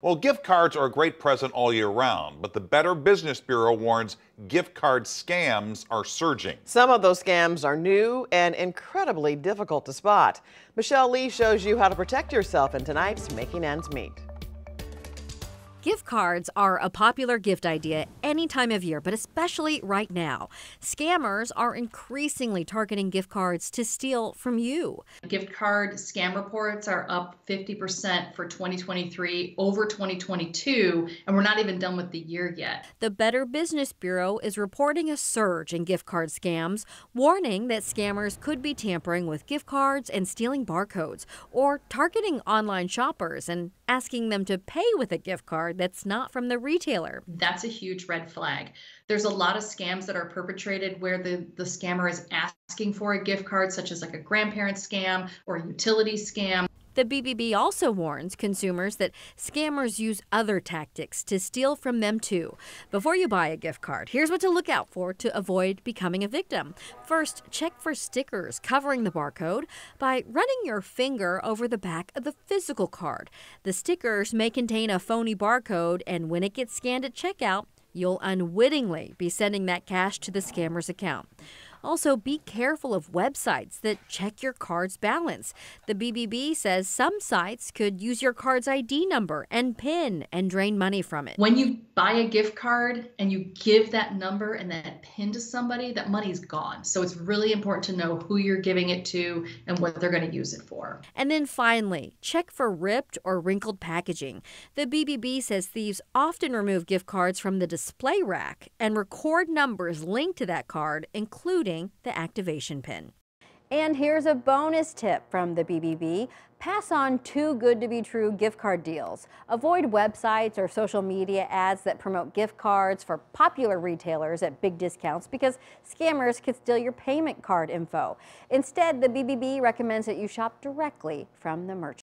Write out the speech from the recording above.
Well, gift cards are a great present all year round, but the Better Business Bureau warns gift card scams are surging. Some of those scams are new and incredibly difficult to spot. Michelle Lee shows you how to protect yourself in tonight's Making Ends Meet. Gift cards are a popular gift idea any time of year, but especially right now. Scammers are increasingly targeting gift cards to steal from you. Gift card scam reports are up 50% for 2023 over 2022, and we're not even done with the year yet. The Better Business Bureau is reporting a surge in gift card scams, warning that scammers could be tampering with gift cards and stealing barcodes, or targeting online shoppers and asking them to pay with a gift card that's not from the retailer. That's a huge red flag. There's a lot of scams that are perpetrated where the, the scammer is asking for a gift card, such as like a grandparent scam or a utility scam. The BBB also warns consumers that scammers use other tactics to steal from them too. Before you buy a gift card, here's what to look out for to avoid becoming a victim. First, check for stickers covering the barcode by running your finger over the back of the physical card. The stickers may contain a phony barcode, and when it gets scanned at checkout, you'll unwittingly be sending that cash to the scammer's account. Also, be careful of websites that check your card's balance. The BBB says some sites could use your card's ID number and PIN and drain money from it. When you buy a gift card and you give that number and that PIN to somebody, that money's gone. So it's really important to know who you're giving it to and what they're going to use it for. And then finally, check for ripped or wrinkled packaging. The BBB says thieves often remove gift cards from the display rack and record numbers linked to that card, including the activation pin. And here's a bonus tip from the BBB. Pass on too good to be true gift card deals. Avoid websites or social media ads that promote gift cards for popular retailers at big discounts because scammers could steal your payment card info. Instead, the BBB recommends that you shop directly from the merchant.